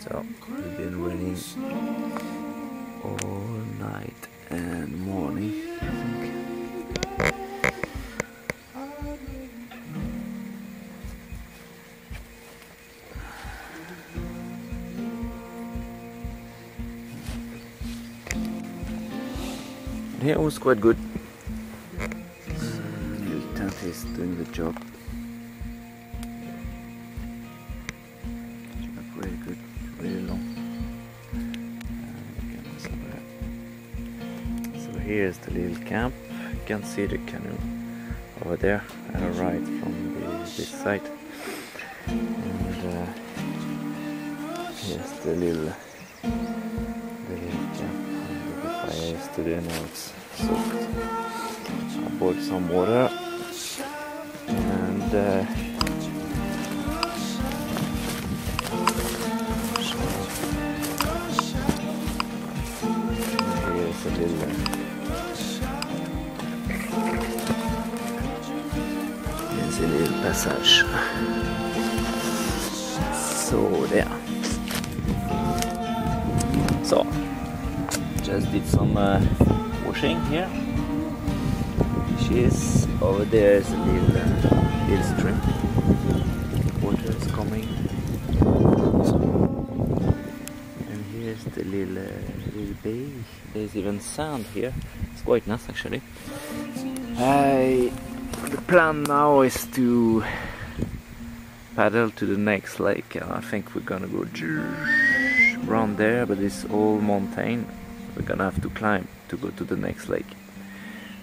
So we've been running all night and morning. I it was quite good. Mm, tent is doing the. Job can see the canoe over there and a right from the, this side. And uh, here's the little the little camp under the fire yesterday. Now it's soaked. I bought some water and uh, passage. So there. So just did some uh, washing here. Fishes over there is a little uh, little stream. Water is coming. And here's the little uh, little bay. There's even sand here. It's quite nice actually. I the plan now is to paddle to the next lake. and I think we're gonna go around there, but it's all mountain. We're gonna have to climb to go to the next lake.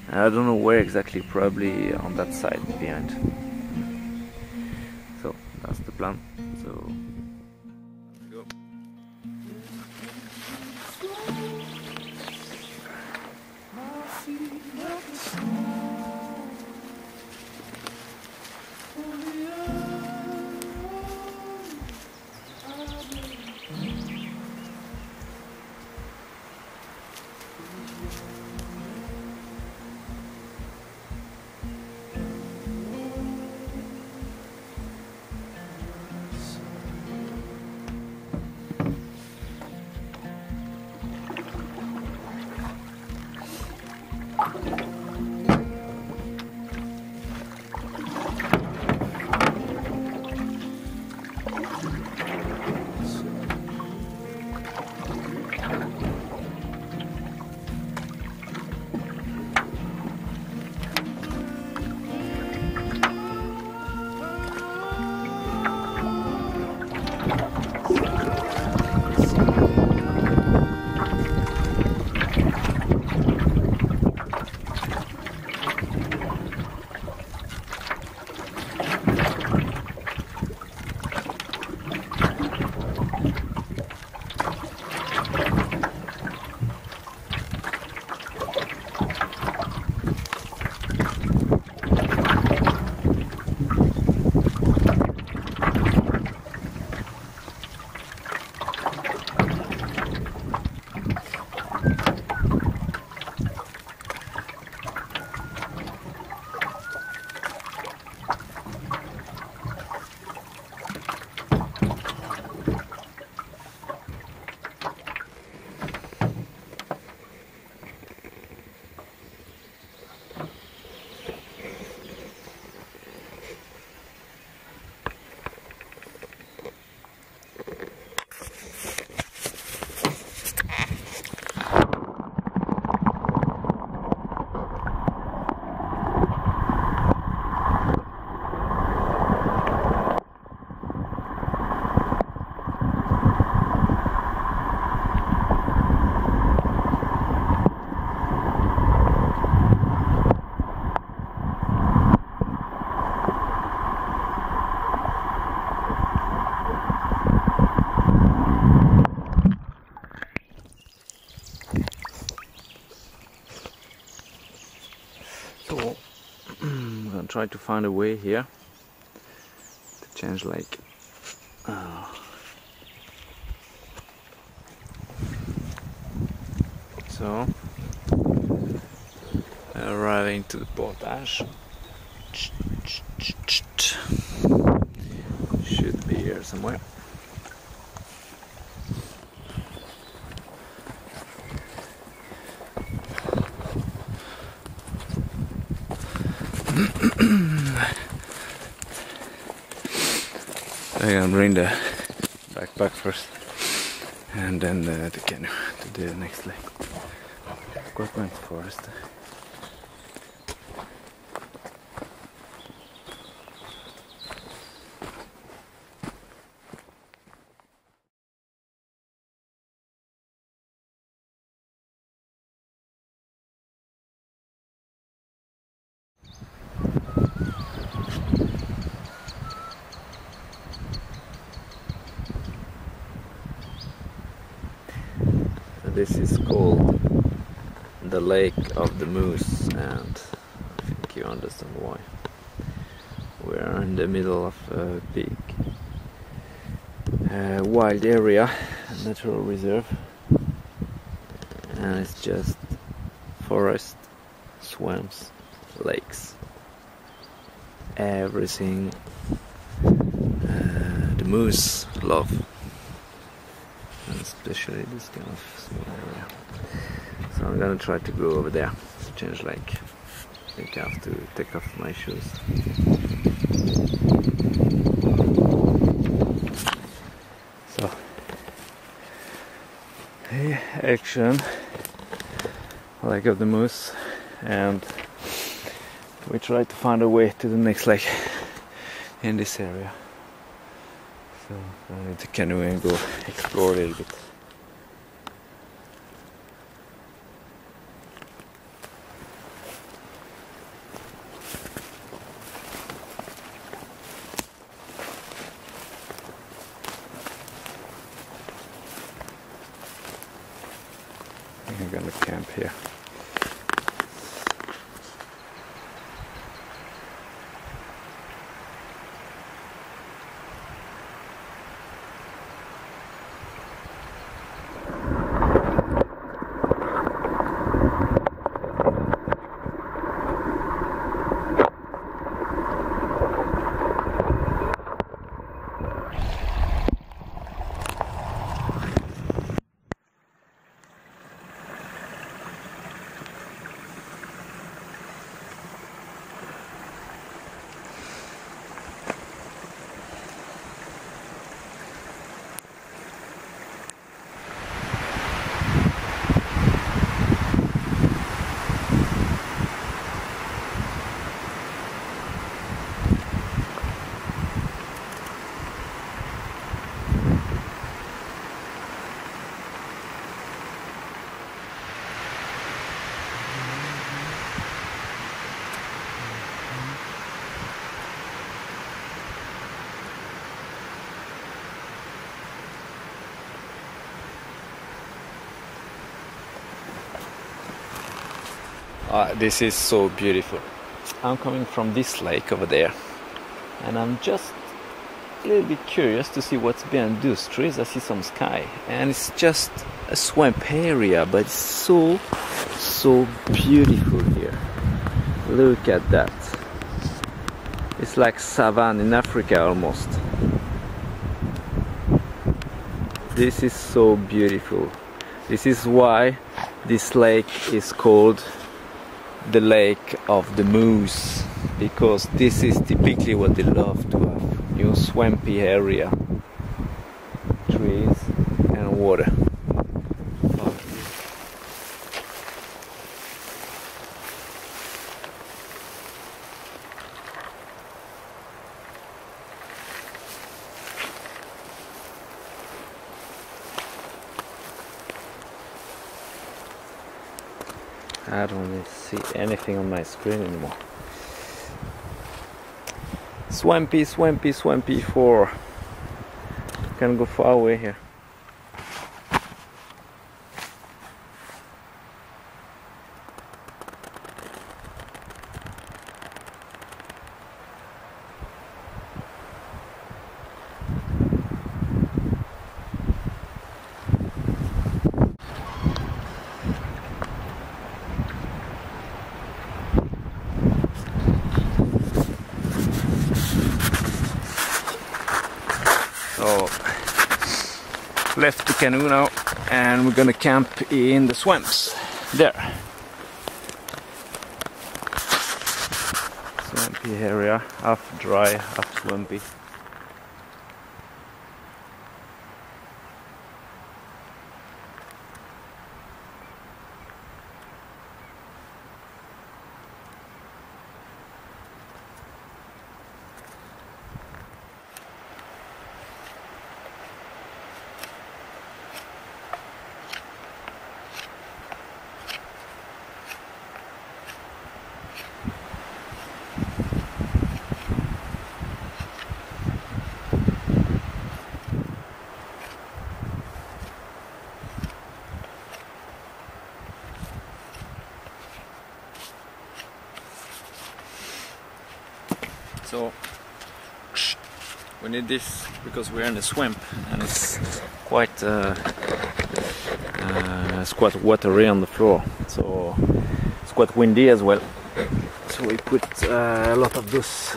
I don't know where exactly, probably on that side behind. So that's the plan. Try to find a way here to change like uh, so arriving to the portage. Should be here somewhere I'm gonna bring the backpack first and then uh, the, the canoe to the next lake. Equipment forest. This is called the Lake of the Moose and I think you understand why. We are in the middle of a big uh, wild area, natural reserve and it's just forest, swamps, lakes, everything uh, the moose love especially this kind of small area. So I'm gonna try to go over there change like I think I have to take off my shoes. So hey, action like of the moose and we try to find a way to the next lake in this area. So I need to canoe and go explore a little bit. I'm gonna camp here. Uh, this is so beautiful. I'm coming from this lake over there, and I'm just a little bit curious to see what's behind those trees. I see some sky, and it's just a swamp area, but it's so, so beautiful here. Look at that. It's like savanna in Africa almost. This is so beautiful. This is why this lake is called the lake of the moose because this is typically what they love to have. You know swampy area trees and water I don't really see anything on my screen anymore. Swampy, swampy, swampy for. Can go far away here. left the canoe now and we're gonna camp in the swamps there. Swampy area, half dry, half swampy. So we need this because we're in a swamp and it's quite uh, uh, it's quite watery on the floor. So it's quite windy as well. So we put uh, a lot of those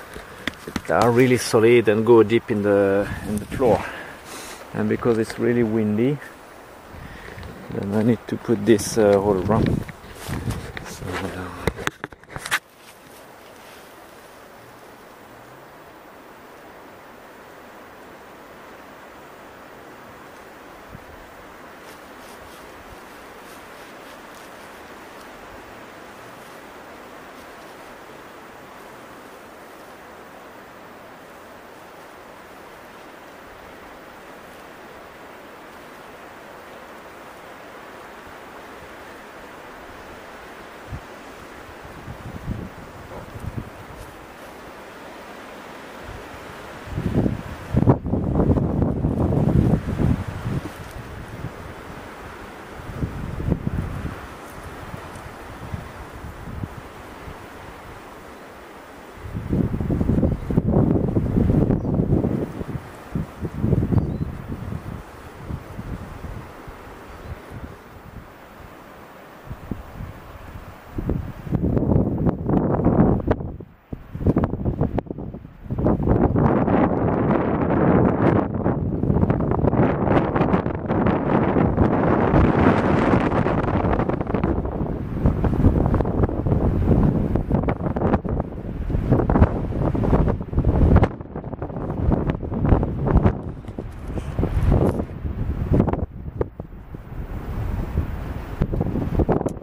that are really solid and go deep in the in the floor. And because it's really windy, then I need to put this uh, all around. So, uh,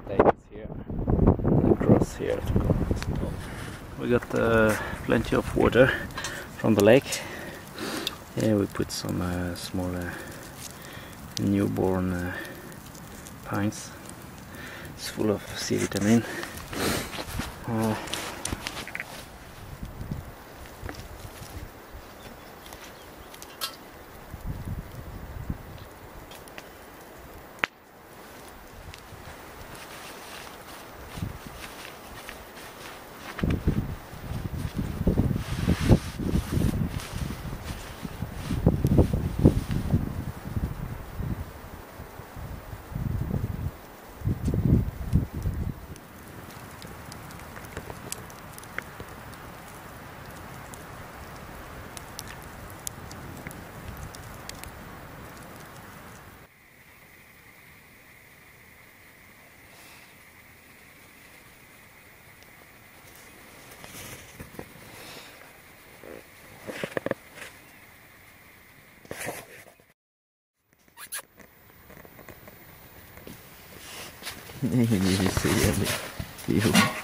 lake is here and across here to go. So we got uh, plenty of water from the lake. Here we put some uh, small uh, newborn uh, pines. It's full of C vitamin. Uh,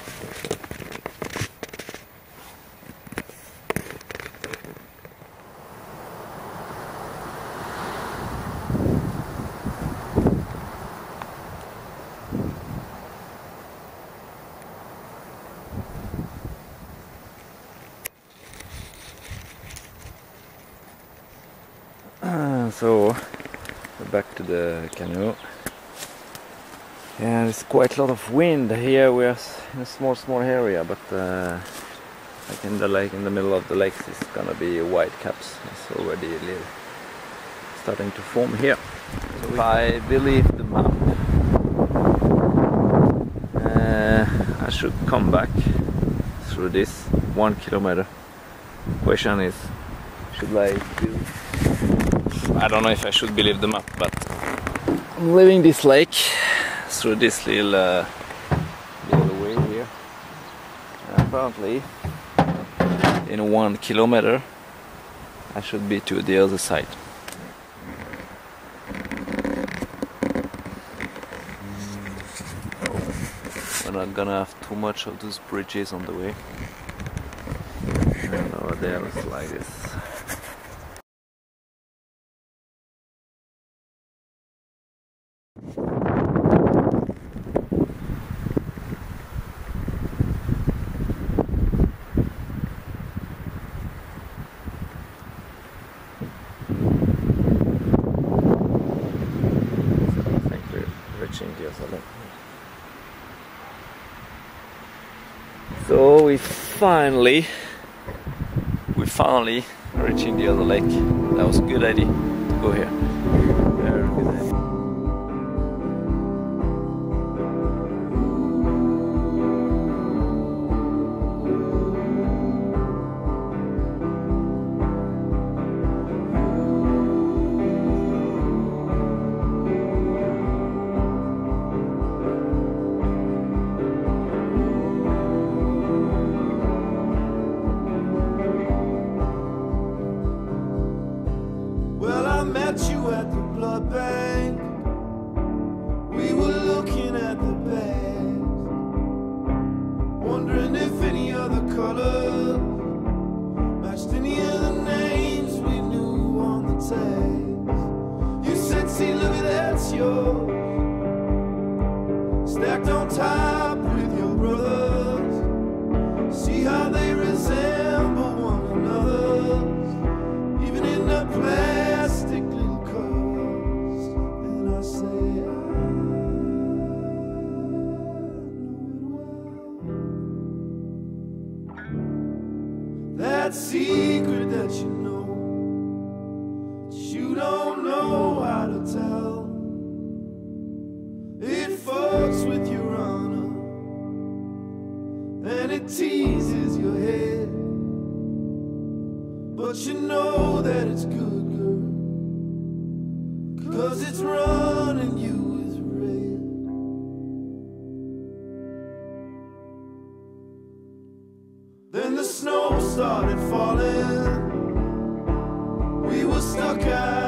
Ah, So, back to the canoe. Yeah, there's quite a lot of wind here. We're in a small, small area, but uh, like in the lake, in the middle of the lakes, it's gonna be white caps. It's already starting to form here. So if I believe the map, uh, I should come back through this one kilometer. Question is, should I do? I don't know if I should believe the map, but I'm leaving this lake through this little, uh, little way here. And apparently, in one kilometer, I should be to the other side. We're not gonna have too much of those bridges on the way. And over there it's like this. So I think So we finally, we finally reaching the other lake. That was a good idea to go here. Then the snow started falling. We were stuck out